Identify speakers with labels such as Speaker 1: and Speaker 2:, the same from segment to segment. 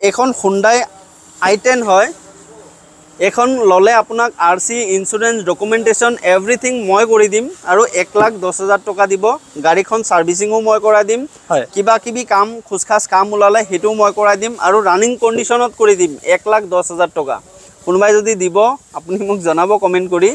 Speaker 1: এইখন হুণ্ডাই আই টেন হয়। এইখন ল'লে আপোনাক R C insurance documentation everything মই কৰি দিম আৰু এক লাখ দহ হাজাৰ টকা দিব। গাড়ীখন ছাৰ্ভিচিঙো মই কৰাই দিম।
Speaker 2: হয়।
Speaker 1: কিবা কিবি কাম খোজখাজ কাম ওলালে সেইটোও মই কৰাই দিম আৰু ৰানিং কণ্ডিশ্যনত কৰি দিম এক লাখ দহ হাজাৰ টকা। কোনোবাই যদি দিব আপুনি মোক জনাব কমেণ্ট কৰি।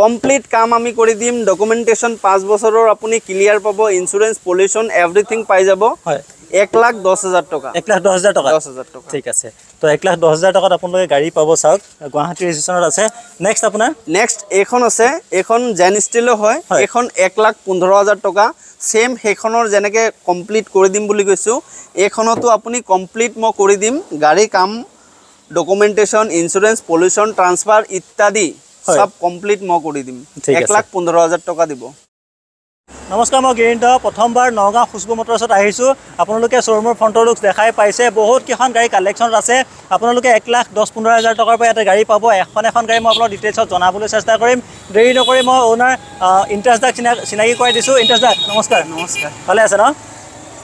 Speaker 1: কমপ্লিট কাম আমি কৰি দিম। ডকুমেণ্টেশ্যন পাঁচ বছৰৰ আপুনি ক্লিয়াৰ পাব। ইঞ্চুৰেঞ্চ পলিউশ্যন এভৰিথিং পাই যাব।
Speaker 2: হয়।
Speaker 1: এক লাখ দহ হাজাৰ টকা।
Speaker 2: এক লাখ দহ হাজাৰ টকা।
Speaker 1: দহ হাজাৰ টকা।
Speaker 2: ঠিক আছে। তো এক লাখ দহ হাজাৰ টকাত আপোনালোকে গাড়ী পাব চাওক। গুৱাহাটী ৰেজিষ্ট্ৰেশ্যনত আছে। নেক্সট আপোনাৰ?
Speaker 1: নেক্সট এইখন আছে। এইখন জেন ষ্টিলৰ হয়। এইখন এক লাখ পোন্ধৰ হাজাৰ টকা। ছেম সেইখনৰ যেনেকৈ কমপ্লিট কৰি দিম বুলি কৈছোঁ। এইখনতো আপুনি কমপ্লিট মই কৰি দিম। গাড়ী কাম ডকুমেণ্টেশ্যন ইঞ্চুৰেঞ্চ পলিউশ্যন ট্ৰান্সফাৰ ইত্যাদি। চব কমপ্লিট মই কৰি দিম। এক। লাখ পোন্ধৰ হাজাৰ টকা দিব।
Speaker 2: নমস্কাৰ মই গিৰিন্দ। প্ৰথমবাৰ নগাঁও খুচবু মটৰ্ছত আহিছোঁ। আপোনালোকে শ্ব'ৰুমৰ ফ্ৰণ্টৰ লুক দেখাই পাইছে। বহুত কেইখন গাড়ী কালেকশ্যনত আছে। আপোনালোকে এক লাখ দহ পোন্ধৰ হাজাৰ টকাৰ পৰা ইয়াতে গাড়ী পাব। এখন এখন গাড়ী মই আপোনাক ডিটেইলছত জনাবলৈ চেষ্টা কৰিম। দেৰি নকৰি মই অ'নাৰ ইণ্টাৰেছ দাক চিনা চিনাকি কৰাই দিছোঁ। ইণ্টাৰেছ দাক নমস্কাৰ।
Speaker 1: নমস্কাৰ।
Speaker 2: ভালে আছে ন?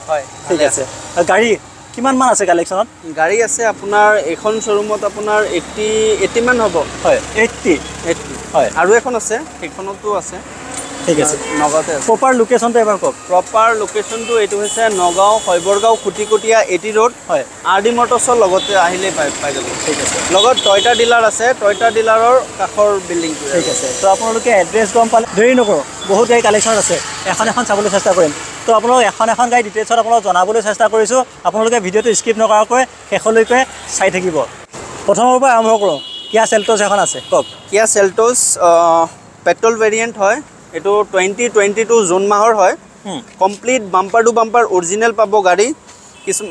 Speaker 1: হয়
Speaker 2: ঠিক আছে। গাড়ী কিমানমান আছে কালেকশ্যনত
Speaker 1: গাড়ী আছে আপোনাৰ এইখন শ্ব'ৰুমত আপোনাৰ এইট্টি এইট্টিমান হ'ব।
Speaker 2: হয় এইট্টি
Speaker 1: এইট্টি
Speaker 2: হয়।
Speaker 1: আৰু এখন আছে সেইখনতো আছে।
Speaker 2: ঠিক আছে।
Speaker 1: নগাঁৱতে
Speaker 2: প্ৰপাৰ লোকেশ্যনটো এবাৰ কওক।
Speaker 1: প্ৰপাৰ লোকেশ্যনটো এইটো হৈছে নগাঁও শৈবৰগাঁও খুটিকটীয়া এটি ৰোড
Speaker 2: হয়।
Speaker 1: আৰ ডি মটৰ্ছৰ লগতে আহিলেই পাই পাই যাব।
Speaker 2: ঠিক আছে।
Speaker 1: লগত টয়টা ডিলাৰ আছে টয়টা ডিলাৰৰ কাষৰ বিল্ডিংটো
Speaker 2: ঠিক আছে। তো আপোনালোকে এড্ৰেছ গম পালে দেৰি নকৰোঁ বহুত গাড়ী কালেকশ্যন আছে। এখন এখন চাবলৈ চেষ্টা কৰিম। তো আপোনালোক এখন এখন গাড়ী ডিটেইলছত আপোনালোক জনাবলৈ চেষ্টা কৰিছোঁ। আপোনালোকে ভিডিঅ'টো স্কিপ নকৰাকৈ শেষলৈকে চাই থাকিব। প্ৰথমৰ পৰা আৰম্ভ কৰোঁ। কিয়া চেল্টছ এখন আছে কওক।
Speaker 1: কিয়া চেল্টছ পেট্ৰল ভেৰিয়েণ্ট হয়। এইটো টুৱেণ্টি টুৱেণ্টি টু জুন মাহৰ হয়। Complete bumper to bumper original পাব গাড়ী। কিছু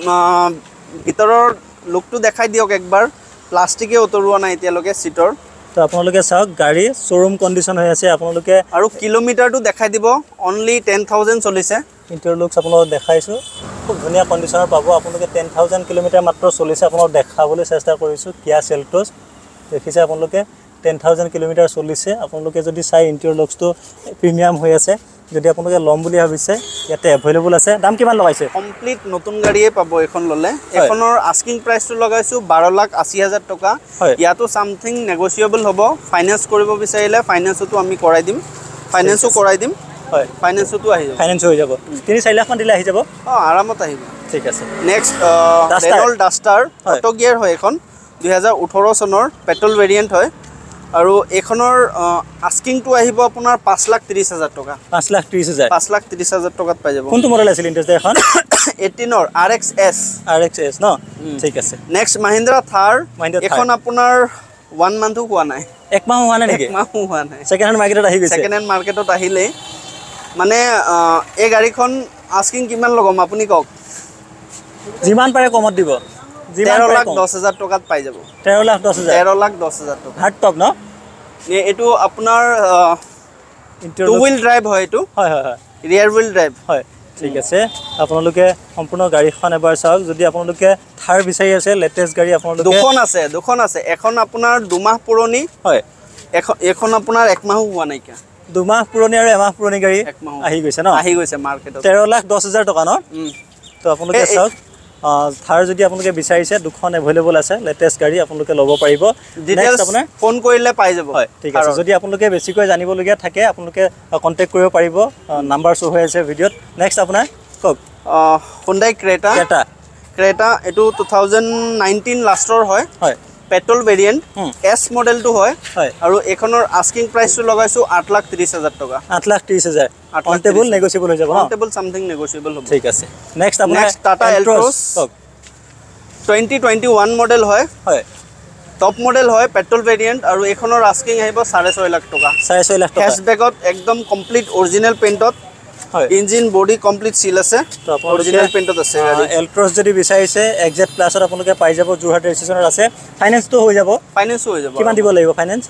Speaker 1: ভিতৰৰ লুকটো দেখাই দিয়ক একবাৰ। প্লাষ্টিকে উতৰোৱা নাই এতিয়ালৈকে ছিটৰ
Speaker 2: তো আপোনালোকে চাওক গাড়ী শ্ব'ৰুম কণ্ডিশ্যন হৈ আছে। আপোনালোকে
Speaker 1: আৰু কিলোমিটাৰটো দেখাই দিব। অনলি টেন থাউজেণ্ড চলিছে।
Speaker 2: ইণ্টাৰ লুকছ আপোনালোকক দেখাইছোঁ। খুব ধুনীয়া কণ্ডিশ্যনৰ পাব। আপোনালোকে টেন থাউজেণ্ড কিলোমিটাৰ মাত্ৰ চলিছে। আপোনালোক দেখাবলৈ চেষ্টা কৰিছোঁ। কিয়া চেল্টছ দেখিছে আপোনালোকে। টেন থাউজেণ্ড কিলোমিটাৰ চলিছে। আপোনালোকে যদি চাই ইণ্টাৰ লুকছটো প্ৰিমিয়াম হৈ আছে যদি আপোনালোকে ল'ম বুলি ভাবিছে ইয়াতে এভেইলেবল আছে। দাম কিমান লগাইছে?
Speaker 1: কমপ্লিট নতুন গাড়ীয়ে পাব এইখন ল'লে। এইখনৰ আস্কিং প্ৰাইচটো লগাইছোঁ বাৰ লাখ আশী হাজাৰ টকা। ইয়াতো চামথিং নেগচিয়েবল হ'ব। ফাইনেন্স কৰিব বিচাৰিলে ফাইনেন্সতো আমি কৰাই দিম। ফাইনেন্সো কৰাই দিম।
Speaker 2: হয়।
Speaker 1: ফাইনেন্সতো আহি যাব।
Speaker 2: ফাইনেন্স হৈ যাব। তিনি চাৰি লাখমান দিলে আহি যাব।
Speaker 1: অঁ আৰামত আহিব।
Speaker 2: ঠিক আছে।
Speaker 1: নেক্সট ডাষ্টাৰ
Speaker 2: হয়।
Speaker 1: অট' গিয়াৰ হয় এইখন। দুহেজাৰ ওঠৰ চনৰ পেট্ৰল ভেৰিয়েণ্ট হয়। আৰু এইখনৰ আস্কিংটো আহিব আপোনাৰ পাঁচ লাখ ত্ৰিছ হাজাৰ টকা।
Speaker 2: পাঁচ লাখ ত্ৰিছ হাজাৰ।
Speaker 1: পাঁচ লাখ ত্ৰিছ হাজাৰ টকাত পাই যাব।
Speaker 2: কোনটো মডেল আছিল ইণ্টাৰেষ্ট এখন?
Speaker 1: এইটিনৰ R X S
Speaker 2: R X S ন? ঠিক আছে।
Speaker 1: Next Mahindra Thar
Speaker 2: Thar।
Speaker 1: এইখন আপোনাৰ ওৱান মান্থো হোৱা নাই।
Speaker 2: একমাহ হোৱা নাই নেকি?
Speaker 1: একমাহো হোৱা নাই।
Speaker 2: ছেকেণ্ড হেণ্ড মাৰ্কেটত আহি গৈছে।
Speaker 1: ছেকেণ্ড হেণ্ড মাৰ্কেটত আহিলেই। মানে এই গাড়ীখন আস্কিং কিমান লগাম আপুনি কওক?
Speaker 2: যিমান পাৰে কমত দিব।
Speaker 1: তেৰ
Speaker 2: পাৰে
Speaker 1: লাখ
Speaker 2: কম।
Speaker 1: দহ হাজাৰ টকাত পাই যাব।
Speaker 2: তেৰ লাখ দহ হাজাৰ।
Speaker 1: তেৰ লাখ দহ হাজাৰ টকা।
Speaker 2: হাৰ্ড টপ ন?
Speaker 1: এ- এইটো আপোনাৰ টু হুইল ড্ৰাইভ হয় এইটো।
Speaker 2: হয় হয় হয়।
Speaker 1: ৰিয়াৰ হুইল ড্ৰাইভ
Speaker 2: হয় ঠিক আছে। আপোনালোকে সম্পূৰ্ণ গাড়ীখন এবাৰ চাওক। যদি আপোনালোকে থাৰ বিচাৰি আছে লেটেষ্ট গাড়ী আপোনালোকে
Speaker 1: দুখন আছে দুখন আছে। এখন আপোনাৰ দুমাহ পুৰণি।
Speaker 2: হয়।
Speaker 1: এখন এইখন আপোনাৰ একমাহো হোৱা নাইকিয়া।
Speaker 2: দুমাহ পুৰণি আৰু এমাহ পুৰণি গাড়ী আহি গৈছে ন?
Speaker 1: আহি গৈছে মাৰ্কেটত
Speaker 2: তেৰ লাখ দহ হাজাৰ টকা ন। তো আপোনালোকে চাওক। থাৰ যদি আপোনালোকে বিচাৰিছে দুখন এভেইলেবল আছে লেটেষ্ট গাড়ী আপোনালোকে ল'ব পাৰিব। আপোনাৰ
Speaker 1: ফোন কৰিলে পাই যাব।
Speaker 2: হয় ঠিক আছে। যদি আপোনালোকে বেছিকৈ জানিবলগীয়া থাকে আপোনালোকে কণ্টেক্ট কৰিব পাৰিব। নাম্বাৰ শ্ব' হৈ আছে ভিডিঅ'ত। নেক্সট আপোনাৰ কওক।
Speaker 1: হুণ্ডাই ক্ৰেটা
Speaker 2: এটা
Speaker 1: ক্ৰেটা এইটো টু থাউজেণ্ড নাইনটিন লাষ্টৰ হয়।
Speaker 2: হয়।
Speaker 1: Petrol variant. এছ মডেলটো হয়
Speaker 2: হয়।
Speaker 1: আৰু এইখনৰ আস্কিং প্ৰাইচটো লগাইছোঁ আঠ লাখ ত্ৰিছ হাজাৰ টকা।
Speaker 2: আঠ লাখ ত্ৰিছ হাজাৰ।
Speaker 1: আঠ লাখ
Speaker 2: অন টেবুল
Speaker 1: ত্ৰিছ।
Speaker 2: নেগচিয়েবল হৈ যাব ন?
Speaker 1: টেবল চামথিং নেগচিয়েবল হ'ব।
Speaker 2: ঠিক আছে। নেক্সট আপোনাৰ Altroz।
Speaker 1: Altroz।
Speaker 2: কওক।
Speaker 1: টুৱেণ্টি টুৱেণ্টি ওৱান মডেল হয়।
Speaker 2: হয়।
Speaker 1: টপ মডেল হয় পেট্ৰল ভেৰিয়েণ্ট আৰু এইখনৰ আস্কিং আহিব চাৰে ছয় লাখ টকা।
Speaker 2: চাৰে ছয় লাখ টকা।
Speaker 1: হেচবেগত একদম কমপ্লিট অৰিজিনেল পেইণ্টত
Speaker 2: হয়
Speaker 1: ইঞ্জিন বডি কমপ্লিট চিল আছে।
Speaker 2: তো আপোনালোকে
Speaker 1: অৰিজিনেল পেইণ্টত আছে
Speaker 2: এল্ট্ৰছ যদি বিচাৰিছে একজেক্ট প্লাছত আপোনালোকে পাই যাব যোৰহাট ৰেজিষ্ট্ৰেশ্যনত আছে। ফাইনেন্সটো হৈ যাব।
Speaker 1: ফাইনেন্সো হৈ যাব
Speaker 2: কিমান দিব লাগিব ফাইনেন্স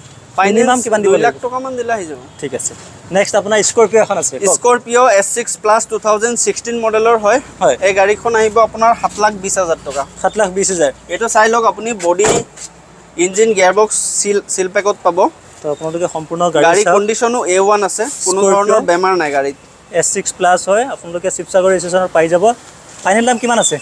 Speaker 2: মিনিমাম
Speaker 1: ফাইনেন্স
Speaker 2: কিমান দিব
Speaker 1: দুই লাখ
Speaker 2: লাগিব
Speaker 1: টকামান দিলে আহি যাব।
Speaker 2: ঠিক আছে। নেক্সট আপোনাৰ স্কৰপিঅ' এখন আছে কওক।
Speaker 1: Scorpio' S six plus two thousand sixteen মডেলৰ হয়।
Speaker 2: হয়।
Speaker 1: এই গাড়ীখন আহিব আপোনাৰ সাত লাখ বিছ হাজাৰ টকা।
Speaker 2: সাত লাখ বিছ হাজাৰ।
Speaker 1: এইটো চাই লওক আপুনি body engine gear box seal seal পেকত পাব।
Speaker 2: তো আপোনালোকে সম্পূৰ্ণ গাড়ী
Speaker 1: গাড়ী
Speaker 2: চাওক।
Speaker 1: কণ্ডিশ্যনো এ ওৱান আছে। কোনো। ধৰণৰ বেমাৰ নাই গাড়ীত।
Speaker 2: এছ ছিক্স প্লাছ হয় আপোনালোকে শিৱসাগৰ ৰেজিষ্ট্ৰেশ্যনত পাই যাব। ফাইনেল দাম কিমান আছে?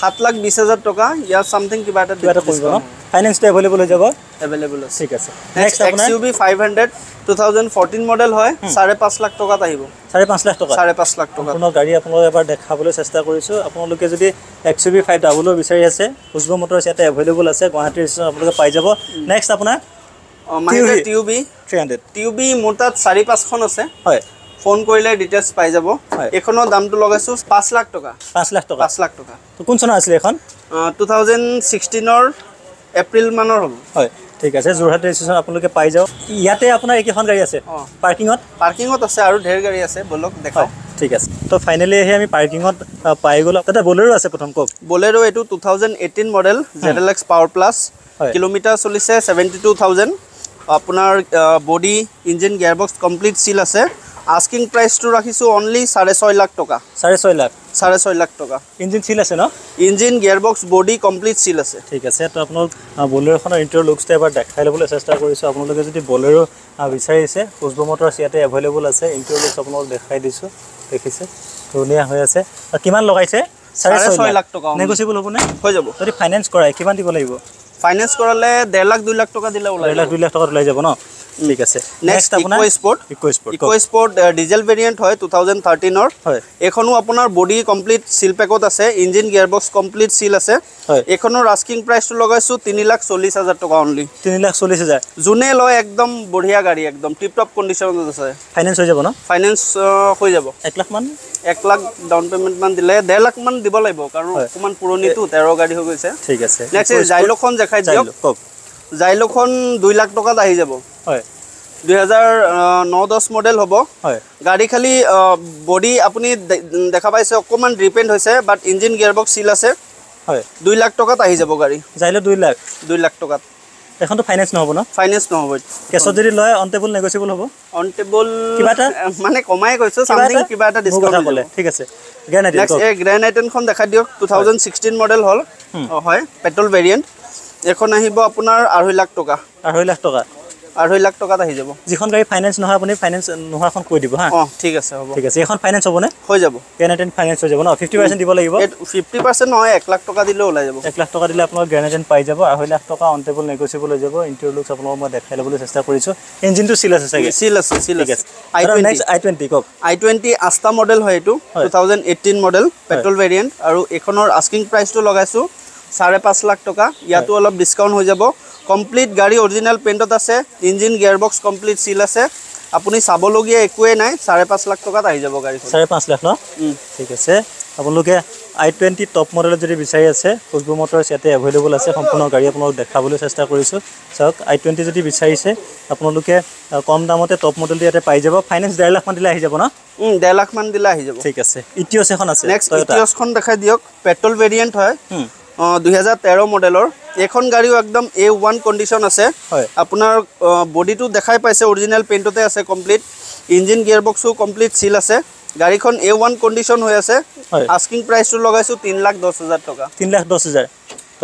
Speaker 1: সাত লাখ বিছ হাজাৰ টকা ইয়াৰ চামথিং কিবা এটা
Speaker 2: কিবা এটা কৰিব ন? ফাইনেন্সটো এভেইলেবল হৈ যাব।
Speaker 1: এভেইলেবল
Speaker 2: ঠিক আছে।
Speaker 1: নেক্সট
Speaker 2: আপোনাৰ?
Speaker 1: U V five hundred two thousand fourteen model হয় চাৰে পাঁচ লাখ টকাত আহিব।
Speaker 2: চাৰে পাঁচ লাখ টকা
Speaker 1: চাৰে পাঁচ লাখ টকাত।
Speaker 2: সম্পূৰ্ণ গাড়ী আপোনালোকে এবাৰ দেখাবলৈ চেষ্টা কৰিছোঁ। আপোনালোকে যদি X U V five W বিচাৰি আছে খুচবু মটৰ্ছ ইয়াতে এভেইলেবল আছে গুৱাহাটীৰ ষ্টেচন আপোনালোকে পাই যাব। নেক্সট আপোনাৰ?
Speaker 1: Mahindra
Speaker 2: TUV
Speaker 1: T U V
Speaker 2: three hundred
Speaker 1: T U V মোৰ তাত চাৰি পাঁচখন আছে।
Speaker 2: হয়।
Speaker 1: ফোন কৰিলে ডিটেইলছ পাই যাব।
Speaker 2: হয়।
Speaker 1: এইখনৰ দামটো লগাইছোঁ পাঁচ লাখ টকা।
Speaker 2: পাঁচ লাখ টকা?
Speaker 1: পাঁচ লাখ টকা।
Speaker 2: তো কোন চনৰ আছিলে এখন
Speaker 1: টু থাউজেণ্ড ছিক্সটিনৰ এপ্ৰিল মানৰ হ'ব
Speaker 2: হয় ঠিক আছে যোৰহাট ৰেজিষ্ট্ৰেশ্যন আপোনালোকে পাই যাওক ইয়াতে আপোনাৰ এইকেইখন গাড়ী আছে
Speaker 1: অঁ।
Speaker 2: পাৰ্কিঙত?
Speaker 1: পাৰ্কিঙত আছে আৰু ঢেৰ গাড়ী আছে ব'লক দেখাওঁ।
Speaker 2: ঠিক আছে। তো ফাইনেলি আহি আমি পাৰ্কিঙত পাই গ'লোঁ। তাতে বলেৰো আছে প্ৰথম কওক?
Speaker 1: বলেৰো এইটো two thousand eighteen model Z L X power plus
Speaker 2: হয়।
Speaker 1: কিলোমিটাৰ চলিছে ছেভেণ্টি টু থাউজেণ্ড আপোনাৰ body engine gearbox complete seal আছে। আস্কিং প্ৰাইচটো ৰাখিছোঁ অনলি চাৰে ছয় লাখ টকা।
Speaker 2: চাৰে ছয় লাখ?
Speaker 1: চাৰে ছয় লাখ টকা।
Speaker 2: ইঞ্জিন চিল আছে ন?
Speaker 1: Engine gearbox body complete seal আছে।
Speaker 2: ঠিক আছে তো আপোনালোক বলেৰোখনৰ ইণ্টাৰ লুকছটো এবাৰ দেখাই ল'বলৈ চেষ্টা কৰিছোঁ। আপোনালোকে যদি বলেৰো বিচাৰিছে খুচবু মটৰ্ছ ইয়াতে এভেইলেবল আছে। ইণ্টাৰ লুকছ আপোনালোক দেখাই দিছোঁ দেখিছে ধুনীয়া হৈ আছে। আৰু কিমান লগাইছে?
Speaker 1: চাৰে ছয় লাখ। টকা।
Speaker 2: নেগচিয়েবল হ'বনে
Speaker 1: হৈ যাব।
Speaker 2: যদি ফাইনেন্স কৰাই কিমান দিব লাগিব?
Speaker 1: ফাইনেন্স কৰালে ডেৰ লাখ দুই লাখ টকা দিলে ওলাই
Speaker 2: ডেৰ লাখ দুই লাখ টকাত ওলাই যাব ন? ঠিক আছে।
Speaker 1: Next EcoSport
Speaker 2: EcoSport
Speaker 1: EcoSport diesel variant হয় টু থাউজেণ্ড থাৰ্টিনৰ
Speaker 2: হয়।
Speaker 1: এইখনো আপোনাৰ বডি কমপ্লিট চিল পেকত আছে ইঞ্জিন গিয়াৰবক্স কমপ্লিট চিল আছে।
Speaker 2: হয়।
Speaker 1: এইখনৰ আস্কিং প্ৰাইচটো লগাইছোঁ তিনি লাখ চল্লিছ হাজাৰ টকা অনলি
Speaker 2: তিনি লাখ চল্লিছ হাজাৰ।
Speaker 1: যোনে লয় একদম বঢ়িয়া গাড়ী একদম টিপ টপ কণ্ডিশ্যনত আছে।
Speaker 2: ফাইনেন্স হৈ যাব ন?
Speaker 1: ফাইনেন্স হৈ যাব।
Speaker 2: এক লাখমান
Speaker 1: এক লাখ ডাউন পে'মেণ্টমান দিলে ডেৰ লাখমান দিব লাগিব কাৰণ। অকণমান পুৰণিটো তেৰ গাড়ী হৈ গৈছে।
Speaker 2: ঠিক আছে।
Speaker 1: নেক্সট জাইলোখন দেখাই দিয়ক।
Speaker 2: কওক।
Speaker 1: জাইলোখন দুই লাখ টকাত আহি যাব।
Speaker 2: হয়।
Speaker 1: দুহেজাৰ ন দহ মডেল হ'ব।
Speaker 2: হয়।
Speaker 1: গাড়ী খালি বডি আপুনি দেখা পাইছে অকণমান ৰিপেণ্ট হৈছে বাট ইঞ্জিন গিয়াৰবক্স চিল আছে।
Speaker 2: হয়।
Speaker 1: দুই লাখ টকাত আহি যাব গাড়ী।
Speaker 2: জাইলো দুই লাখ?
Speaker 1: দুই লাখ টকাত।
Speaker 2: এখনতো ফাইনেন্স নহ'ব ন?
Speaker 1: ফাইনেন্স নহ'ব।
Speaker 2: কেছত যদি লয় অন টেবুল নেগচিয়েবল হ'ব?
Speaker 1: অন টেবল
Speaker 2: কিবা এটা?
Speaker 1: মানে কমাই কৈছোঁ চামথিং কিবা এটা ডিছকাউণ্ট
Speaker 2: ক'লে। ঠিক আছে। গ্ৰেনাইট
Speaker 1: নেক্সট এই গ্ৰেণ্ড আইটেনখন দেখাই দিয়ক। টু থাউজেণ্ড ছিক্সটিন মডেল হ'ল। হয়। পেট্ৰল ভেৰিয়েণ্ট এইখন আহিব আপোনাৰ আঢ়ৈ লাখ টকা।
Speaker 2: আঢ়ৈ লাখ টকা।
Speaker 1: আঢ়ৈ লাখ টকাত আহি যাব।
Speaker 2: যিখন গাড়ী ফাইনেন্স নহয় আপুনি ফাইনেন্স নোহোৱাখন কৈ দিব হা।
Speaker 1: অঁ ঠিক আছে হ'ব।
Speaker 2: ঠিক আছে এইখন ফাইনেন্স হ'বনে?
Speaker 1: হৈ যাব।
Speaker 2: গ্ৰেনাইটেন ফাইনেন্স হৈ যাব ন? ফিফটি পাৰ্চেণ্ট দিব লাগিব।
Speaker 1: ফিফটি পাৰ্চেণ্ট নহয় এক লাখ টকা দিলেও ওলাই যাব।
Speaker 2: এক লাখ টকা দিলে আপোনালোক গ্ৰেনাইটেন পাই যাব। আঢ়ৈ লাখ টকা অন টেবল নেগচিয়েবল হৈ যাব। ইণ্টাৰ লুকছ আপোনালোকক মই দেখাই ল'বলৈ চেষ্টা কৰিছোঁ। ইঞ্জিনটো চিল আছে চাগে?
Speaker 1: চিল আছে চিল আছে। আই
Speaker 2: নেক্সট আই টুৱেণ্টি কওক।
Speaker 1: আই টুৱেণ্টি আঠটা মডেল হয় এইটো। Two thousand eighteen model petrol variant আৰু এইখনৰ আস্কিং প্ৰাইচটো লগাইছোঁ চাৰে পাঁচ লাখ টকা। ইয়াতো অলপ ডিছকাউণ্ট হৈ যাব। কমপ্লিট গাড়ী অৰিজিনেল পেইণ্টত আছে। ইঞ্জিন গিয়াৰবক্স কমপ্লিট চিল আছে। আপুনি চাবলগীয়া একোৱেই নাই। চাৰে পাঁচ লাখ টকাত আহি যাব গাড়ীখন।
Speaker 2: চাৰে পাঁচ লাখ ন। ঠিক আছে। আপোনালোকে আই টুৱেণ্টি টপ মডেলত যদি বিচাৰি আছে খুচবু মটৰ্ছ ইয়াতে এভেইলেবল আছে। সম্পূৰ্ণ গাড়ী আপোনালোক দেখাবলৈ চেষ্টা কৰিছোঁ। চাওক আই টুৱেণ্টি যদি বিচাৰিছে আপোনালোকে কম দামতে টপ মডেলটো ইয়াতে পাই যাব। ফাইনেন্স ডেৰ লাখমান দিলে আহি যাব ন?
Speaker 1: ডেৰ লাখমান দিলে আহি যাব।
Speaker 2: ঠিক আছে। ইটিঅছ এখন আছে।
Speaker 1: নেক্সট। ইটিঅছখন দেখাই দিয়ক। পেট্ৰল ভেৰিয়েণ্ট হয়। দুহেজাৰ তেৰ মডেলৰ। এইখন গাড়ীও একদম এ ওৱান কণ্ডিশ্যন আছে।
Speaker 2: হয়।
Speaker 1: আপোনাৰ বডিটো দেখাই পাইছে অৰিজিনেল পেইণ্টতে আছে কমপ্লিট ইঞ্জিন গিয়াৰবক্সো কমপ্লিট চিল আছে। গাড়ীখন এ ওৱান কণ্ডিশ্যন হৈ আছে। আস্কিং প্ৰাইচটো লগাইছোঁ তিনি লাখ দহ হাজাৰ টকা।
Speaker 2: তিনি লাখ দহ হাজাৰ।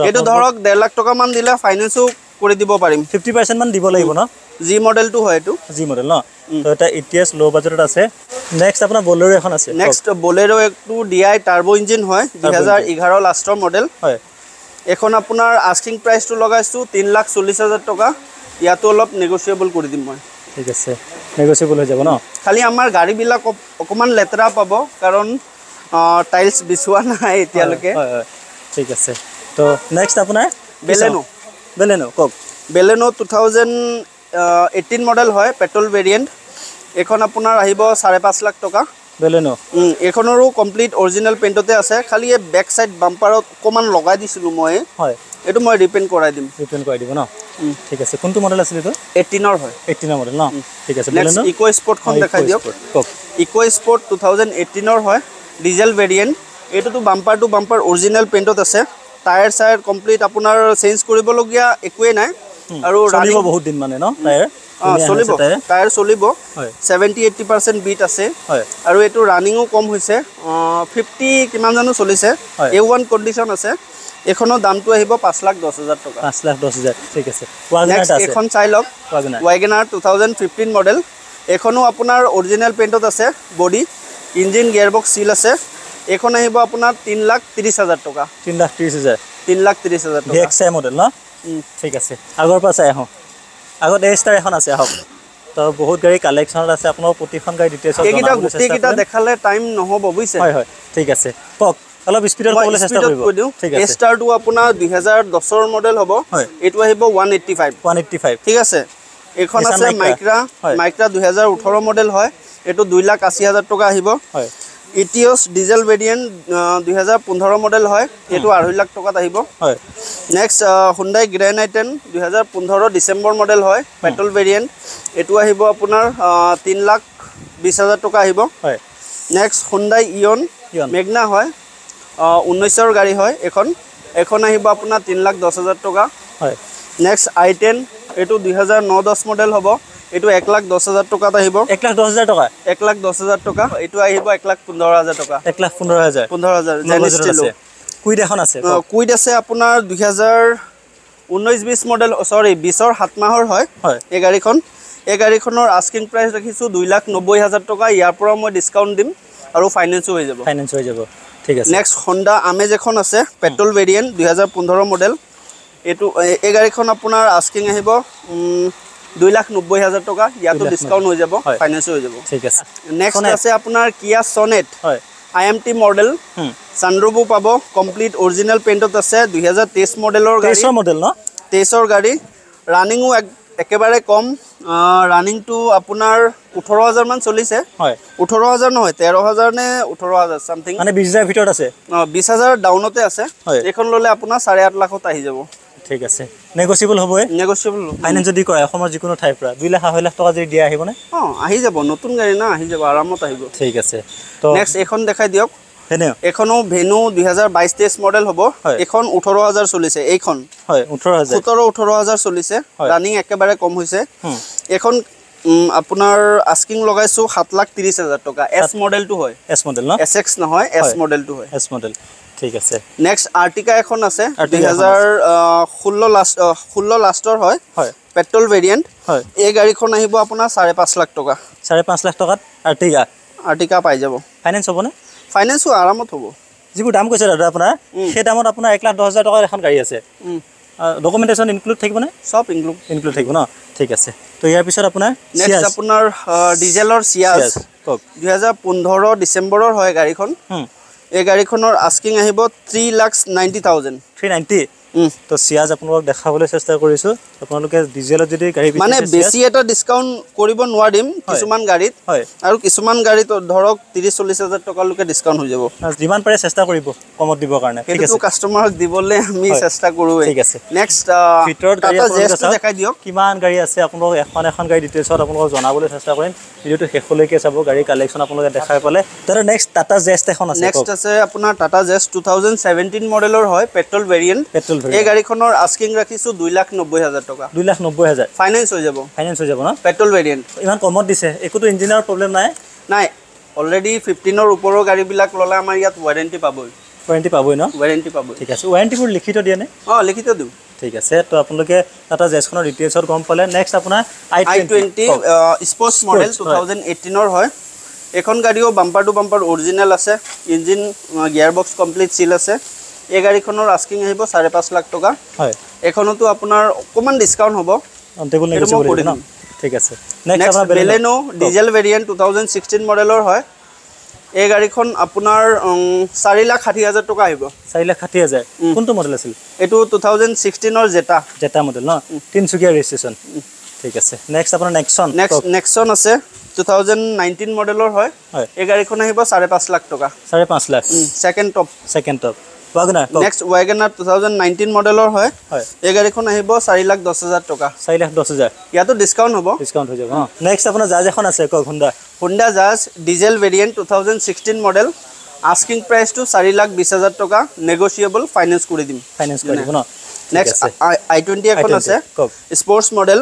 Speaker 1: এইটো ধৰক ডেৰ লাখ টকামান দিলে ফাইনেন্সো কৰি দিব পাৰিম।
Speaker 2: ফিফটি পাৰ্চেণ্টমান দিব লাগিব ন?
Speaker 1: জি মডেলটো হয় এইটো।
Speaker 2: জি মডেল ন? তো এটা ইটিএছ ল' বাজেটত আছে। নেক্সট আপোনাৰ বলেৰো এখন আছে।
Speaker 1: নেক্সট বলেৰো এইটো ডি আই টাৰ্বো ইঞ্জিন হয় দুহেজাৰ এঘাৰ লাষ্টৰ মডেল
Speaker 2: হয়।
Speaker 1: এইখন আপোনাৰ আস্কিং প্ৰাইচটো লগাইছোঁ তিনি লাখ চল্লিছ হাজাৰ টকা। ইয়াতো অলপ নেগচিয়েবল কৰি দিম মই।
Speaker 2: ঠিক আছে। নেগচিয়েবল হৈ যাব ন?
Speaker 1: খালি আমাৰ গাড়ীবিলাক অক- অকণমান লেতেৰা পাব কাৰণ টাইলছ বিচোৱা নাই এতিয়ালৈকে।
Speaker 2: ঠিক আছে। তো নেক্সট আপোনাৰ
Speaker 1: বেলেনো
Speaker 2: বেলেনো কওক।
Speaker 1: Baleno two thousand eighteen model হয় পেট্ৰল ভেৰিয়েণ্ট এইখন আপোনাৰ আহিব চাৰে পাঁচ লাখ টকা।
Speaker 2: বেলেনো?
Speaker 1: এইখনৰো কমপ্লিট অৰিজিনেল পেইণ্টতে আছে। খালি এই বেক চাইড বাম্পাৰত অকণমান লগাই দিছিলোঁ মই।
Speaker 2: হয়।
Speaker 1: এইটো মই ৰিপেইণ্ট কৰাই দিম।
Speaker 2: ৰিটাৰ্ণ কৰাই দিব ন। ঠিক আছে। কোনটো মডেল আছিল এইটো?
Speaker 1: এইটিনৰ হয়।
Speaker 2: এইটিনৰ মডেল ন? ঠিক আছে।
Speaker 1: নেক্সট ইক' স্পৰ্টখন দেখাই দিয়ক। ইক' স্পৰ্ট টু থাউজেণ্ড এইটিনৰ হয়। ডিজেল ভেৰিয়েণ্ট এইটোতো বাম্পাৰ টু বাম্পাৰ অৰিজিনেল পেইণ্টত আছে। টায়াৰ চায়াৰ কমপ্লিট আপোনাৰ চেঞ্জ কৰিবলগীয়া একোৱেই নাই। আৰু
Speaker 2: চলিব
Speaker 1: ৰানিং
Speaker 2: বহুত দিন মানে ন টায়াৰ
Speaker 1: চলিব।
Speaker 2: টায়াৰ
Speaker 1: চলিব। ছেভেণ্টি এইট্টি পাৰ্চেণ্ট বিট আছে। আৰু এইটো ৰানিঙো কম হৈছে। ফিফটি কিমান জানো চলিছে। এ ওৱান কণ্ডিশ্যন আছে। এইখনৰ দামটো আহিব পাঁচ লাখ দহ হাজাৰ টকা।
Speaker 2: পাঁচ লাখ দহ হাজাৰ। ঠিক আছে।
Speaker 1: এইখন চাই লওক।
Speaker 2: Wagon R
Speaker 1: Wagon R two thousand fifteen model এইখনো আপোনাৰ অৰিজিনেল পেইণ্টত আছে বডি ইঞ্জিন গিয়াৰবক্স চিল আছে। এইখন আহিব আপোনাৰ তিনি লাখ ত্ৰিছ হাজাৰ টকা।
Speaker 2: তিনি লাখ ত্ৰিছ হাজাৰ।
Speaker 1: তিনি লাখ ত্ৰিছ হাজাৰ টকা।
Speaker 2: মডেল ন। ঠিক আছে। আগৰ পৰা চাই আহোঁ আগত এ ষ্টাৰ এখন আছে আহক। তো বহুত গাড়ী কালেকশ্যনত আছে আপোনালোক প্ৰতিখন গাড়ী ডিটেইলছত
Speaker 1: এইকেইটা গোটেইকেইটা দেখালে টাইম নহ'ব বুজিছে?
Speaker 2: হয় হয় ঠিক আছে। কওক অলপ স্পীডত ক'বলৈ চেষ্টা কৰিব। ঠিক আছে।
Speaker 1: ষ্টাৰটো আপোনাৰ দুহেজাৰ দহৰ মডেল হ'ব।
Speaker 2: হয়।
Speaker 1: এইটো আহিব one eighty five
Speaker 2: one eighty five
Speaker 1: ঠিক আছে? এইখন আছে। মাইক্ৰা। মাইক্ৰা। দুহেজাৰ ওঠৰ মডেল হয়। এইটো দুই লাখ আশী হাজাৰ টকা আহিব।
Speaker 2: হয়।
Speaker 1: ইটিঅছ ডিজেল ভেৰিয়েণ্ট দুহেজাৰ পোন্ধৰ মডেল হয়। এইটো আঢ়ৈ লাখ টকাত আহিব।
Speaker 2: হয়।
Speaker 1: Next Hyundai Grand I ten দুহেজাৰ পোন্ধৰ ডিচেম্বৰ মডেল হয় পেট্ৰল ভেৰিয়েণ্ট এইটো আহিব আপোনাৰ তিনি লাখ বিছ হাজাৰ টকা আহিব।
Speaker 2: হয়।
Speaker 1: Next Hyundai Eon. মেগনা হয় ঊনৈছৰ গাড়ী হয় এখন। এখন আহিব আপোনাৰ তিনি লাখ দহ হাজাৰ টকা।
Speaker 2: হয়।
Speaker 1: নেক্সট আই টেন এইটো দুহেজাৰ ন দহ মডেল হ'ব। এইটো এক লাখ দহ হাজাৰ টকাত আহিব।
Speaker 2: এক লাখ দহ হাজাৰ টকা।
Speaker 1: এক লাখ দহ হাজাৰ টকা। এইটো আহিব এক লাখ পোন্ধৰ হাজাৰ টকা।
Speaker 2: এক লাখ পোন্ধৰ হাজাৰ।
Speaker 1: পোন্ধৰ হাজাৰ।
Speaker 2: আছে। কুইড এখন আছে।
Speaker 1: কুইড আছে আপোনাৰ দুহেজাৰ ঊনৈছ বিছ মডেল চৰি বিছৰ সাত মাহৰ হয়।
Speaker 2: হয়।
Speaker 1: এই গাড়ীখন। এই গাড়ীখনৰ আস্কিং প্ৰাইচ ৰাখিছোঁ দুই লাখ নব্বৈ হাজাৰ টকা। ইয়াৰ পৰা মই ডিছকাউণ্ট দিম আৰু ফাইনেন্সো হৈ যাব।
Speaker 2: ফাইনেন্স হৈ যাব। ঠিক আছে।
Speaker 1: নেক্সট হণ্ডা আমেজ এখন আছে পেট্ৰল ভেৰিয়েণ্ট দুহেজাৰ পোন্ধৰ মডেল। এইটো এই গাড়ীখন আপোনাৰ আস্কিং আহিব দুই লাখ নব্বৈ হাজাৰ টকা ইয়াতো ডিছকাউণ্ট হৈ যাব। ফাইনেন্সো হৈ যাব।
Speaker 2: ঠিক আছে।
Speaker 1: নেক্সট। আছে আপোনাৰ কিয়া চনেট
Speaker 2: হয়।
Speaker 1: I M T model. চানৰুফো পাব কমপ্লিট অৰিজিনেল পেইণ্টত আছে দুহেজাৰ তেইছ মডেলৰ গাড়ী।
Speaker 2: তেইছৰ মডেল ন?
Speaker 1: তেইছৰ গাড়ী। ৰানিঙো এক একেবাৰে কম। ৰানিংটো আপোনাৰ ওঠৰ হাজাৰমান চলিছে।
Speaker 2: হয়।
Speaker 1: ওঠৰ হাজাৰ নহয় তেৰ হাজাৰ নে ওঠৰ হাজাৰ চামথিং
Speaker 2: মানে বিছ হাজাৰ ভিতৰত আছে।
Speaker 1: বিছ হাজাৰ ডাউনতে আছে। এইখন ল'লে আপোনাৰ চাৰে আঠ লাখত আহি যাব।
Speaker 2: ঠিক আছে। নেগচিয়েবল হ'বই।
Speaker 1: নেগচিয়েবল
Speaker 2: ফাইনেন্স যদি কৰে অসমৰ যিকোনো ঠাইৰ পৰা। দুই লাখ আঢ়ৈ লাখ টকা যদি দিয়া আহিবনে?
Speaker 1: অঁ আহি যাব। নতুন গাড়ী না আহি যাব আৰামত আহিব।
Speaker 2: ঠিক আছে। তো
Speaker 1: নেক্সট এইখন দেখাই দিয়ক।
Speaker 2: সেনে
Speaker 1: এইখনো ভেনু দুহেজাৰ বাইছ তেইছ মডেল হ'ব। এইখন ওঠৰ হাজাৰ চলিছে এইখন।
Speaker 2: হয় ওঠৰ হাজাৰ।
Speaker 1: সোতৰ ওঠৰ হাজাৰ চলিছে। ৰানিং একেবাৰে কম হৈছে। এইখন উম, আপোনাৰ আস্কিং লগাইছোঁ সাত লাখ ত্ৰিছ হাজাৰ টকা। এছ মডেলটো হয়।
Speaker 2: এছ মডেল ন?
Speaker 1: এছ এক্স নহয় এছ। মডেলটো হয়।
Speaker 2: এছ মডেল ঠিক আছে।
Speaker 1: নেক্সট আৰ্টিকা এখন আছে দুহেজাৰ ষোল্ল লাষ্ট ষোল্ল লাষ্টৰ হয়।
Speaker 2: হয়।
Speaker 1: পেট্ৰল ভেৰিয়েণ্ট
Speaker 2: হয়।
Speaker 1: এই গাড়ীখন আহিব আপোনাৰ চাৰে পাঁচ লাখ টকা।
Speaker 2: চাৰে পাঁচ লাখ টকাত আৰ্টিগা
Speaker 1: আৰ্টিকা পাই যাব।
Speaker 2: ফাইনেন্স হ'বনে?
Speaker 1: ফাইনেন্সো আৰামত হ'ব।
Speaker 2: যিবোৰ দাম কৈছে দাদা আপোনাৰ। সেই দামত আপোনাৰ এক লাখ দহ হাজাৰ টকাৰ এখন গাড়ী আছে। ডকুমেণ্টেশ্যন ইনক্লুড থাকিবনে?
Speaker 1: চব ইনক্লুড
Speaker 2: ইনক্লুড থাকিব ন? ঠিক আছে। তো ইয়াৰ পিছত আপোনাৰ
Speaker 1: নেক্সট আপোনাৰ ডিজেলৰ চিয়াজ
Speaker 2: কওক।
Speaker 1: দুহেজাৰ পোন্ধৰ ডিচেম্বৰৰ হয় গাড়ীখন। এই গাড়ীখনৰ আস্কিং আহিব three lakh ninety thousand
Speaker 2: three ninety তো চিয়াজ আপোনালোকক দেখাবলৈ চেষ্টা কৰিছোঁ। আপোনালোকে ডিজেলত যদি গাড়ী
Speaker 1: মানে বেছি এটা ডিছকাউণ্ট কৰিব নোৱাৰিম কিছুমান গাড়ীত।
Speaker 2: হয়।
Speaker 1: আৰু কিছুমান গাড়ীত ধৰক ত্ৰিছ চল্লিছ হাজাৰ টকালৈকে ডিছকাউণ্ট হৈ যাব।
Speaker 2: যিমান পাৰে চেষ্টা কৰিব কমত দিবৰ কাৰণে। ঠিক
Speaker 1: সেইটোতো
Speaker 2: আছে।
Speaker 1: কাষ্টমাৰক দিবলৈ আমি। চেষ্টা কৰোঁৱে
Speaker 2: ঠিক আছে।
Speaker 1: নেক্সট
Speaker 2: ভিতৰত আপোনালোকে।
Speaker 1: দেখাই দিয়ক।
Speaker 2: কিমান গাড়ী আছে আপোনালোকক এখন এখন গাড়ী ডিটেইলছত আপোনালোকক জনাবলৈ চেষ্টা কৰিম। ভিডিঅ'টো শেষলৈকে চাব গাড়ী কালেকশ্যন আপোনালোকে দেখাই পালে তাৰ নেক্সট টাটা জেষ্ট এখন আছে
Speaker 1: নেক্সট আছে আপোনাৰ Tata Zest two thousand seventeen মডেলৰ হয় পেট্ৰল ভেৰিয়েণ্ট
Speaker 2: পেট্ৰল
Speaker 1: এই গাড়ীখনৰ আস্কিং ৰাখিছোঁ দুই লাখ নব্বৈ হাজাৰ টকা।
Speaker 2: দুই লাখ নব্বৈ হাজাৰ।
Speaker 1: ফাইনেন্স হৈ যাব।
Speaker 2: ফাইনেন্স হৈ যাব ন?
Speaker 1: পেট্ৰল ভেৰিয়েণ্ট
Speaker 2: ইমান কমত দিছে। একোতো ইঞ্জিনৰ প্ৰব্লেম নাই।
Speaker 1: নাই অলৰেডি ফিফটিনৰ ওপৰৰ গাড়ীবিলাক ল'লে আমাৰ ইয়াত ৱাৰেণ্টি পাবই।
Speaker 2: ৱাৰেণ্টি পাবই ন?
Speaker 1: ৱাৰেণ্টি পাবই।
Speaker 2: ঠিক আছে। ৱাৰেণ্টিবোৰ লিখিত দিয়ে নে?
Speaker 1: অঁ লিখিত দিওঁ।
Speaker 2: ঠিক আছে তো আপোনালোকে টাটা জেছখনৰ ডিটেইলছত গম পালে। নেক্সট আপোনাৰ I
Speaker 1: twenty sports model two. Thousand এইটিনৰ হয়। এইখন গাড়ীও বাম্পাৰ টু বাম্পাৰ অৰিজিনেল আছে। Engine gear box complete seal আছে। এই গাড়ীখনৰ আস্কিং আহিব চাৰে পাঁচ লাখ টকা।
Speaker 2: হয়।
Speaker 1: এইখনতো আপোনাৰ অকণমান ডিছকাউণ্ট হ'ব।
Speaker 2: ঠিক আছে।
Speaker 1: Baleno diesel variant two thousand sixteen মডেলৰ হয়। এই গাড়ীখন আপোনাৰ চাৰি লাখ ষাঠি হাজাৰ টকা আহিব।
Speaker 2: চাৰি লাখ ষাঠি হাজাৰ। কোনটো মডেল আছিল?
Speaker 1: এইটো টু থাউজেণ্ড ছিক্সটিনৰ জেটা।
Speaker 2: জেটা মডেল ন? তিনিচুকীয়া ৰেজিষ্ট্ৰেশ্যন ঠিক আছে। নেক্সট আপোনাৰ নেক্সন
Speaker 1: নেক্সট নেক্সন আছে টু থাউজেণ্ড নাইনটিন মডেলৰ হয়।
Speaker 2: হয়।
Speaker 1: এই গাড়ীখন আহিব চাৰে পাঁচ লাখ টকা।
Speaker 2: চাৰে পাঁচ lakh.
Speaker 1: Second top
Speaker 2: second top Wagon R
Speaker 1: next Wagon R two thousand nineteen মডেলৰ হয়। এই গাড়ীখন আহিব চাৰি লাখ দহ হাজাৰ টকা।
Speaker 2: চাৰি লাখ দহ হাজাৰ।
Speaker 1: ইয়াতো ডিছকাউণ্ট হ'ব।
Speaker 2: ডিছকাউণ্ট হৈ যাব নেক্সট আপোনাৰ জাজ এখন আছে কওক Honda
Speaker 1: Honda Jazz diesel variant two thousand sixteen model asking প্ৰাইচটো চাৰি লাখ বিছ হাজাৰ টকা। নেগচিয়েবল ফাইনেন্স কৰি দিম।
Speaker 2: ফাইনেন্স কৰি দিব ন।
Speaker 1: নেক্সট আই টুৱেণ্টি এখন
Speaker 2: I-20,
Speaker 1: আছে। স্পৰ্টছ মডেল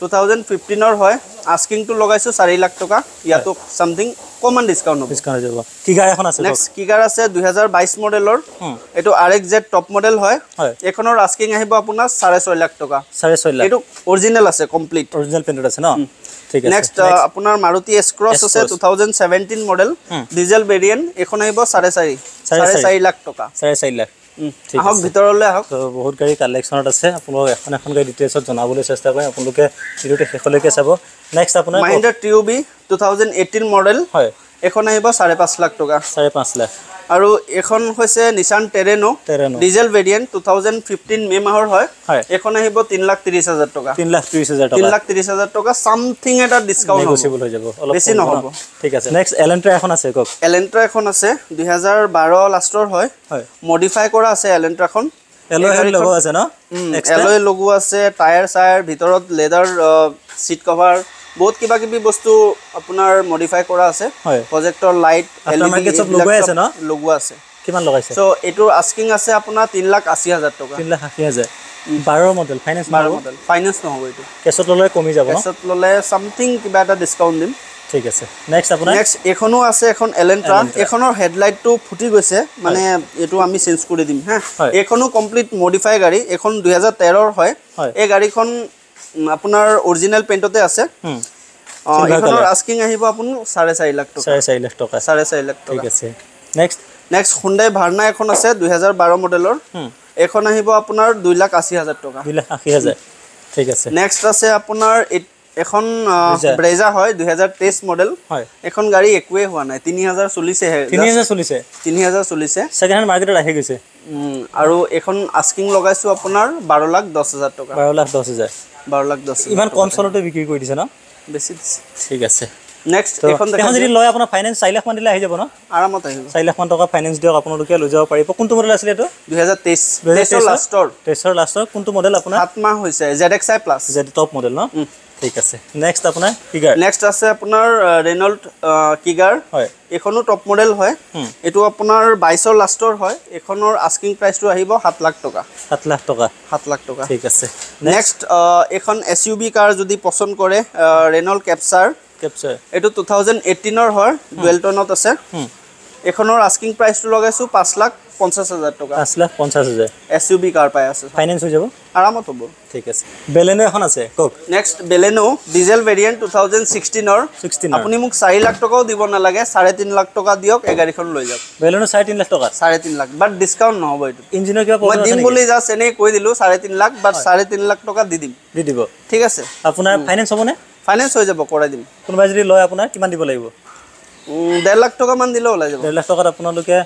Speaker 1: টু থাউজেণ্ড ফিফটিনৰ হয়। আস্কিংটো লগাইছোঁ চাৰি লাখ টকা। ইয়াতো চামথিং অকণমান ডিছকাউণ্ট হ'ব।
Speaker 2: ডিছকাউণ্ট হৈ যাব। কি গাড়ী এখন আছে
Speaker 1: নেক্সট কিগাৰ আছে দুহেজাৰ বাইছ মডেলৰ। এইটো R X Z top model হয়। এইখনৰ আস্কিং আহিব আপোনাৰ চাৰে ছয় লাখ টকা।
Speaker 2: চাৰে ছয় লাখ।
Speaker 1: এইটো অৰিজিনেল আছে কমপ্লিট
Speaker 2: অৰিজিনেল পেইণ্টত আছে ন?
Speaker 1: নেক্সট আপোনাৰ মাৰুতি এছ ক্ৰছ আছে। Two thousand seventeen model. Diesel variant এইখন আহিব চাৰে চাৰি
Speaker 2: চাৰে।
Speaker 1: চাৰে লাখ টকা।
Speaker 2: চাৰে চাৰি লাখ।
Speaker 1: আহক। ভিতৰলৈ আহক।
Speaker 2: বহুত গাড়ী কালেকশ্যনত আছে। আপোনালোক এখন এখন গাড়ী ডিটেইলছত জনাবলৈ চেষ্টা কৰিম। আপোনালোকে ভিডিঅ'টো শেষলৈকে চাব। নেক্সট আপোনাৰ।
Speaker 1: Mahindra T U V two thousand eighteen model
Speaker 2: হয়।
Speaker 1: এইখন আহিব চাৰে পাঁচ লাখ টকা।
Speaker 2: চাৰে পাঁচ লাখ।
Speaker 1: আৰু এইখন হৈছে Nissan Terrano diesel variant two thousand fifteen May' মাহৰ হয়। এইখন আহিব তিনি লাখ ত্ৰিছ হাজাৰ টকা।
Speaker 2: তিনি লাখ ত্ৰিছ হাজাৰ
Speaker 1: তিনি লাখ ত্ৰিছ হাজাৰ টকা চামথিং এটা ডিছকাউণ্ট
Speaker 2: নেগচিয়েবল হৈ যাব।
Speaker 1: বেছি? নহ'ব।
Speaker 2: ঠিক আছে। নেক্সট এলেণ্ট্ৰা এখন আছে কওক।
Speaker 1: এলেণ্ট্ৰা এখন আছে দুহেজাৰ বাৰ লাষ্টৰ হয়।
Speaker 2: হয়।
Speaker 1: মডিফাই কৰা আছে এলেণ্ট্ৰাখন
Speaker 2: এলো লগোৱা আছে ন? Extra?
Speaker 1: এলয় লগোৱা আছে টায়াৰ চায়াৰ ভিতৰত লেডাৰ চিট কভাৰ বহুত কিবা কিবি বস্তু আপোনাৰ মডিফাই কৰা আছে।
Speaker 2: হয়।
Speaker 1: প্ৰজেক্টৰ লাইট
Speaker 2: লগোৱাই আছে ন?
Speaker 1: লগোৱা আছে।
Speaker 2: কিমান লগাইছে?
Speaker 1: চ' এইটোৰ আস্কিং আছে আপোনাৰ তিনি লাখ আশী হাজাৰ টকা।
Speaker 2: তিনি লাখ আশী হাজাৰ। বাৰ মডেল ফাইনেন্স
Speaker 1: বাৰ মডেল ফাইনেন্স নহ'ব এইটো।
Speaker 2: কেছত ল'লে কমি যাব
Speaker 1: কেছত ল'লে চামথিং কিবা এটা ডিছকাউণ্ট দিম।
Speaker 2: ঠিক আছে। নেক্সট আপোনাৰ?
Speaker 1: নেক্সট এইখনো আছে এখন এলেণ্ট্ৰা। এইখনৰ হেডলাইটটো ফুটি গৈছে। মানে এইটো আমি চেঞ্জ কৰি দিম হা। এইখনো কমপ্লিট মডিফাই গাড়ী। এইখন দুহেজাৰ তেৰৰ হয়। এই গাড়ীখন আপোনাৰ অৰিজিনেল পেইণ্টতে আছে। এইখনৰ। আস্কিং আহিব আপোনাৰ চাৰে চাৰি লাখ টকা।
Speaker 2: চাৰে চাৰি লাখ টকা।
Speaker 1: চাৰে চাৰি লাখ
Speaker 2: ঠিক
Speaker 1: টকা।
Speaker 2: আছে। নেক্সট
Speaker 1: নেক্সট খুন্দাই ভাৰ্ণা এখন আছে দুহেজাৰ বাৰ মডেলৰ
Speaker 2: হুম,
Speaker 1: এইখন আহিব আপোনাৰ দুই লাখ আশী হাজাৰ টকা।
Speaker 2: দুই লাখ আশী হাজাৰ। ঠিক আছে।
Speaker 1: নেক্সট আছে আপোনাৰ এখন। ব্ৰেজা হয় দুহেজাৰ তেইছ মডেল এখন গাড়ী একোৱেই হোৱা নাই। তিনি হাজাৰ চলিছেহে
Speaker 2: তিনি হাজাৰ চলিছে
Speaker 1: তিনি হাজাৰ চলিছে
Speaker 2: ছেকেণ্ড হেণ্ড মাৰ্কেটত আহি গৈছে।
Speaker 1: আৰু এইখন আস্কিং লগাইছোঁ আপোনাৰ বাৰ লাখ দহ হাজাৰ টকা।
Speaker 2: বাৰ লাখ দহ হাজাৰ।
Speaker 1: বাৰ লাখ দহ হাজাৰ
Speaker 2: ইমান কম চলতে বিক্ৰী কৰি দিছে ন?
Speaker 1: বেছি দিছে।
Speaker 2: ঠিক আছে।
Speaker 1: নেক্সট
Speaker 2: তো
Speaker 1: এইখন
Speaker 2: এখন
Speaker 1: দেখা
Speaker 2: যদি লয় আপোনাৰ ফাইনেন্স চাৰি লাখ মান দিলে আহি যাব ন?
Speaker 1: আৰামত আহিব
Speaker 2: চাৰি লাখ মান টকা ফাইনেন্স দিয়ক আপোনালোকে লৈ যাব পাৰিব। কোনটো মডেল আছিলে এইটো?
Speaker 1: দুহেজাৰ তেইছ।
Speaker 2: দুহেজাৰ
Speaker 1: তেইছৰ
Speaker 2: তেইছৰ?
Speaker 1: লাষ্টৰ।
Speaker 2: তেইছৰ লাষ্টৰ। কোনটো মডেল আপোনাৰ?
Speaker 1: সাত মাহ হৈছে Z X I plus
Speaker 2: Z top model ন?
Speaker 1: উম।
Speaker 2: ঠিক আছে। নেক্সট আপোনাৰ ফিগাৰ
Speaker 1: নেক্সট আছে আপোনাৰ ৰেনল্ড কিগাৰ
Speaker 2: হয়।
Speaker 1: এইখনো টপ মডেল হয়। এইটো আপোনাৰ বাইছৰ লাষ্টৰ হয়। এইখনৰ আস্কিং প্ৰাইচটো আহিব সাত লাখ টকা।
Speaker 2: সাত লাখ টকা।
Speaker 1: সাত লাখ টকা।
Speaker 2: ঠিক আছে।
Speaker 1: নেক্সট এইখন এছ ইউ বি কাৰ যদি পচন্দ কৰে ৰেনল্ড কেপচাৰ
Speaker 2: কেপচাৰ
Speaker 1: এইটো টু থাউজেণ্ড এইটিনৰ হয়। ডুৱেলটনত আছে। এইখনৰ আস্কিং প্ৰাইচটো লগাইছোঁ পাঁচ লাখ পঞ্চাছ হাজাৰ টকা।
Speaker 2: পাঁচ লাখ পঞ্চাছ হাজাৰ।
Speaker 1: এছ ইউ বি কাৰ পাই আছে?
Speaker 2: ফাইনেন্স হৈ যাব?
Speaker 1: আৰামত হ'ব।
Speaker 2: ঠিক আছে। বেলেনো এখন আছে কওক।
Speaker 1: Next Baleno diesel variant two thousand ছিক্সটিনৰ
Speaker 2: sixteen
Speaker 1: আপুনি মোক চাৰি লাখ টকাও দিব নালাগে চাৰে তিনি লাখ টকা দিয়ক এই গাড়ীখন লৈ যাওক।
Speaker 2: বেলেনো চাৰে তিনি লাখ টকা।
Speaker 1: চাৰে তিনি লাখ বাট ডিছকাউণ্ট নহ'ব এইটো
Speaker 2: ইঞ্জিনৰ কিবা
Speaker 1: মই দিম বুলি জাষ্ট এনেই কৈ দিলোঁ চাৰে তিনি লাখ বাট চাৰে তিনি লাখ টকা দি দিম।
Speaker 2: দি দিব।
Speaker 1: ঠিক আছে।
Speaker 2: আপোনাৰ ফাইনেন্স হ'বনে?
Speaker 1: ফাইনেন্স হৈ যাব কৰাই দিম।
Speaker 2: কোনোবাই যদি লয় আপোনাৰ কিমান দিব লাগিব?
Speaker 1: ডেৰ লাখ টকামান দিলেও ওলাই যাব।
Speaker 2: ডেৰ লাখ টকাত আপোনালোকে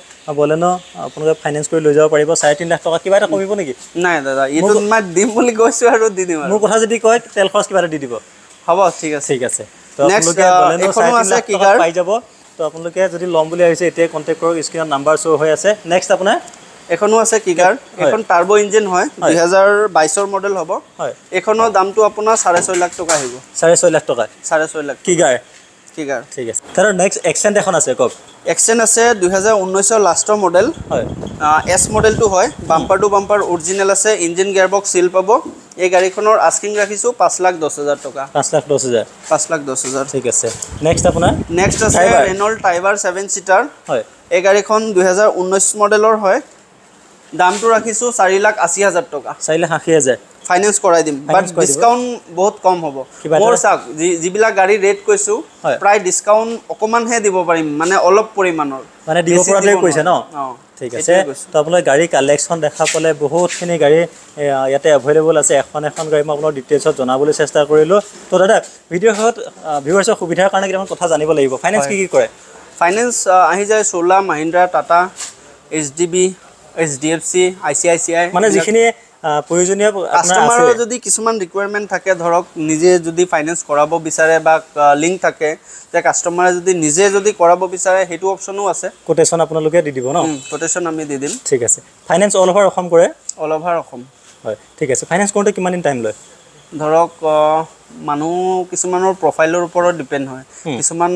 Speaker 2: বলেনো আপোনালোকে ফাইনেন্স কৰি লৈ যাব পাৰিব। চাৰে তিনি লাখ টকা কিবা এটা কমিব নেকি?
Speaker 1: নাই দাদা এইটো মই দিম বুলি কৈছোঁ আৰু দি দিম
Speaker 2: মোৰ কথা যদি কয় তেল খৰচ কিবা এটা দি দিব।
Speaker 1: হ'ব ঠিক আছে।
Speaker 2: ঠিক আছে। পাই যাব। তো আপোনালোকে যদি ল'ম বুলি ভাবিছে এতিয়াই কণ্টেক্ট কৰক স্ক্ৰীণত নাম্বাৰ শ্ব' হৈ আছে। নেক্সট আপোনাৰ?
Speaker 1: এখনো আছে কিগাৰ এইখন টাৰ্বো ইঞ্জিন হয় দুহেজাৰ বাইছৰ মডেল হ'ব।
Speaker 2: হয়।
Speaker 1: এইখনৰ দামটো আপোনাৰ চাৰে ছয় লাখ টকা আহিব।
Speaker 2: চাৰে ছয় লাখ টকা।
Speaker 1: চাৰে ছয় লাখ
Speaker 2: কি গাড়ী
Speaker 1: কিগাৰ
Speaker 2: ঠিক আছে। তাৰ নেক্সট এক্সেণ্ট এখন আছে কওক।
Speaker 1: এক্সেন আছে দুহেজাৰ ঊনৈছৰ লাষ্টৰ মডেল
Speaker 2: হয়।
Speaker 1: এছ মডেলটো হয়। বাম্পাৰ টু বাম্পাৰ অৰিজিনেল আছে ইঞ্জিন গিয়াৰবক্স চিল পাব। এই গাড়ীখনৰ আস্কিং ৰাখিছোঁ পাঁচ লাখ দহ হাজাৰ টকা।
Speaker 2: পাঁচ লাখ দহ হাজাৰ।
Speaker 1: পাঁচ লাখ দহ হাজাৰ।
Speaker 2: ঠিক আছে। নেক্সট আপোনাৰ?
Speaker 1: নেক্সট আছে। ৰেনল্ড টাইবাৰ ছেভেন ছিটাৰ
Speaker 2: হয়।
Speaker 1: এই গাড়ীখন দুহেজাৰ ঊনৈছ মডেলৰ হয়। দামটো ৰাখিছোঁ চাৰি লাখ আশী হাজাৰ টকা।
Speaker 2: চাৰি লাখ আশী হাজাৰ।
Speaker 1: ফাইনেন্স কৰাই দিম বাট। ডিছকাউণ্ট বহুত কম হ'ব। মোৰ চাওক যিবিলাক গাড়ী ৰেট কৈছোঁ। প্ৰায় ডিছকাউণ্ট অকণমানহে দিব পাৰিম মানে অলপ পৰিমাণৰ।
Speaker 2: মানে দিব পৰাটোৱে কৈছে ন? ঠিক আছে। তো আপোনালোকে গাড়ী কালেকশ্যন দেখা পালে বহুতখিনি গাড়ী ইয়াতে এভেইলেবল আছে। এখন এখন গাড়ী মই আপোনাক ডিটেইলছত জনাবলৈ চেষ্টা কৰিলোঁ। তো দাদা ভিডিঅ' শেষত ভিউৱাৰ্ছৰ সুবিধাৰ কাৰণে কেইটামান কথা জানিব লাগিব। ফাইনেন্স কি কি কৰে?
Speaker 1: ফাইনেন্স আহি যায় Chola Mahindra Tata H D B H D F C I C I C I
Speaker 2: মানে যিখিনি প্ৰয়োজনীয়
Speaker 1: কাষ্টমাৰৰ যদি কিছুমান ৰিকুৱাৰমেণ্ট থাকে ধৰক নিজে যদি ফাইনেন্স কৰাব বিচাৰে বা লিংক থাকে যে কাষ্টমাৰে যদি নিজে যদি কৰাব বিচাৰে সেইটো অপশ্যনো আছে।
Speaker 2: কোটেশ্যন আপোনালোকে দি দিব ন?
Speaker 1: কোটেশ্যন আমি দি দিম।
Speaker 2: ঠিক আছে। ফাইনেন্স অল অভাৰ অসম কৰে?
Speaker 1: All over Assam.
Speaker 2: হয় ঠিক আছে। ফাইনেন্স কৰোঁতে কিমান দিন টাইম লয়?
Speaker 1: ধৰক মানুহ কিছুমানৰ প্ৰফাইলৰ ওপৰত ডিপেণ্ড হয়। কিছুমান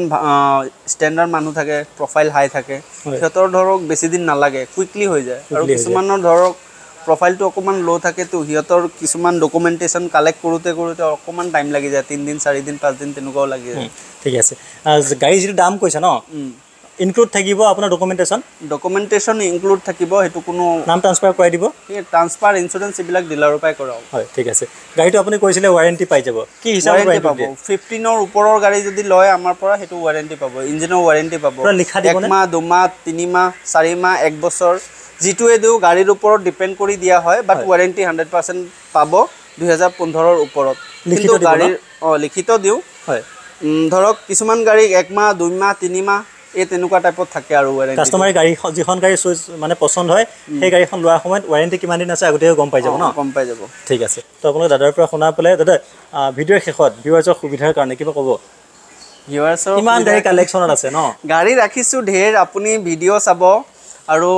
Speaker 1: ষ্টেণ্ডাৰ্ড মানুহ থাকে প্ৰফাইল হাই থাকে। সিহঁতৰ ধৰক বেছি দিন নালাগে কুইকলি হৈ যায়। আৰু। কিছুমানৰ ধৰক প্ৰফাইলটো অকণমান ল' থাকেতো সিহঁতৰ কিছুমান ডকুমেণ্টেশ্যন কালেক্ট কৰোঁতে কৰোঁতে অকণমান টাইম লাগি যায় তিনিদিন চাৰিদিন পাঁচদিন তেনেকুৱাও লাগি যায়।
Speaker 2: ঠিক আছে। গাড়ীৰ যিটো দাম কৈছে ন? ইনক্লুড থাকিব আপোনাৰ ডকুমেণ্টেশ্যন
Speaker 1: ডকুমেণ্টেশ্যন ইনক্লুড থাকিব সেইটো কোনো
Speaker 2: নাম ট্ৰান্সফাৰ কৰাই দিব?
Speaker 1: ট্ৰান্সফাৰ ইঞ্চুৰেঞ্চ এইবিলাক ডিলাৰৰ পৰাই কৰাওঁ
Speaker 2: হয় ঠিক আছে। গাড়ীটো আপুনি কৈছিলে ৱাৰেণ্টি পাই যাব। কি
Speaker 1: ৱাৰেণ্টি পাব? ফিফটিনৰ ওপৰৰ গাড়ী যদি লয় আমাৰ পৰা সেইটো ৱাৰেণ্টি পাব। ইঞ্জিনৰ ৱাৰেণ্টি পাব।
Speaker 2: লিখা দিবনে?
Speaker 1: একমাহ দুমাহ তিনিমাহ চাৰিমাহ এক বছৰ। যিটোৱে দিওঁ গাড়ীৰ ওপৰত ডিপেণ্ড কৰি দিয়া হয় বাট ৱাৰেণ্টি হাণ্ড্ৰেড পাৰ্চেণ্ট পাব দুহেজাৰ পোন্ধৰৰ ওপৰত। কিন্তু
Speaker 2: দিব?
Speaker 1: গাড়ীৰ অঁ লিখিত দিওঁ।
Speaker 2: হয়।
Speaker 1: ধৰক কিছুমান গাড়ী একমাহ দুইমাহ তিনিমাহ এই তেনেকুৱা টাইপত থাকে আৰু
Speaker 2: কাষ্টমাৰে গাড়ী যিখন গাড়ী চইচ মানে পচন্দ হয় সেই গাড়ীখন লোৱাৰ সময়ত ৱাৰেণ্টি কিমান দিন আছে আগতীয়াকৈ গম পাই যাব ন?
Speaker 1: গম পাই যাব।
Speaker 2: ঠিক আছে। তো আপোনালোকে দাদাৰ পৰা শুনা পেলাই দাদা ভিডিঅ'ৰ শেষত ভিউৱাৰ্ছৰ সুবিধাৰ কাৰণে কিবা ক'ব।
Speaker 1: ভিউৱাৰ্ছৰ
Speaker 2: কিমান গাড়ী কালেকশ্যনত আছে ন?
Speaker 1: গাড়ী ৰাখিছোঁ ঢেৰ আপুনি ভিডিঅ' চাব আৰু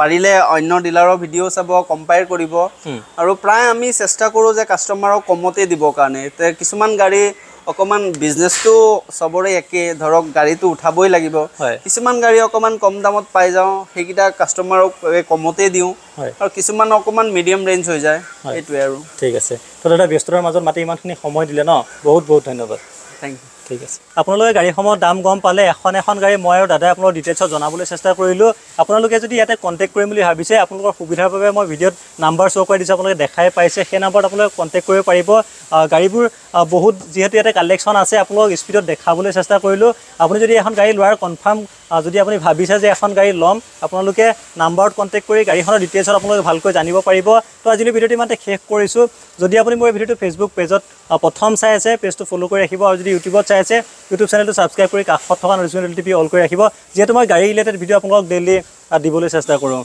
Speaker 1: পাৰিলে অন্য ডিলাৰৰ ভিডিঅ' চাব কম্পেয়াৰ কৰিব। আৰু প্ৰায় আমি চেষ্টা কৰোঁ যে কাষ্টমাৰক কমতে দিবৰ কাৰণে। কিছুমান গাড়ী অকণমান বিজনেছটো চবৰে একে ধৰক গাড়ীটো উঠাবই লাগিব।
Speaker 2: হয়।
Speaker 1: কিছুমান গাড়ী অকণমান কম দামত পাই যাওঁ সেইকেইটা কাষ্টমাৰক কমতে দিওঁ।
Speaker 2: হয়।
Speaker 1: আৰু কিছুমান অকণমান মিডিয়াম ৰেঞ্জ হৈ যায়। সেইটোৱে আৰু।
Speaker 2: ঠিক আছে। তো দাদা ব্যস্ততাৰ মাজত মাতি ইমানখিনি সময় দিলে ন? বহুত বহুত ধন্যবাদ।
Speaker 1: থেংক ইউ
Speaker 2: ঠিক আছে। আপোনালোকে গাড়ীসমূহৰ দাম গম পালে এখন এখন গাড়ী মই আৰু দাদাই আপোনালোকৰ ডিটেইলছত জনাবলৈ চেষ্টা কৰিলোঁ। আপোনালোকে যদি ইয়াতে কণ্টেক্ট কৰিম বুলি ভাবিছে আপোনালোকৰ সুবিধাৰ বাবে মই ভিডিঅ'ত নাম্বাৰ শ্ব' কৰি দিছোঁ আপোনালোকে দেখাই পাইছে সেই নাম্বাৰত আপোনালোকে কণ্টেক্ট কৰিব পাৰিব। গাড়ীবোৰ বহুত যিহেতু ইয়াতে কালেকশ্যন আছে আপোনালোকক স্পীডত দেখাবলৈ চেষ্টা কৰিলোঁ। আপুনি যদি এখন গাড়ী লোৱাৰ কনফাৰ্ম যদি আপুনি ভাবিছে যে এখন গাড়ী ল'ম আপোনালোকে নাম্বাৰত কণ্টেক্ট কৰি গাড়ীখনৰ ডিটেইলছত আপোনালোকে ভালকৈ জানিব পাৰিব। তো আজিলৈ ভিডিঅ'টো ইমানতে শেষ কৰিছোঁ। যদি আপুনি মোৰ ভিডিঅ'টো ফেচবুক পেজত প্ৰথম চাই আছে পেজটো ফ'ল' কৰি ৰাখিব আৰু যদি ইউটিউবত চাই আছে ইউটিউব চেনেলটো ছাবস্ক্ৰাইব কৰি কাষত থকা নটিফিকেশ্যন টিপি অল কৰি ৰাখিব যিহেতু মই গাড়ী ৰিলেটেড ভিডিঅ' আপোনালোকক ডেইলি দিবলৈ চেষ্টা কৰোঁ।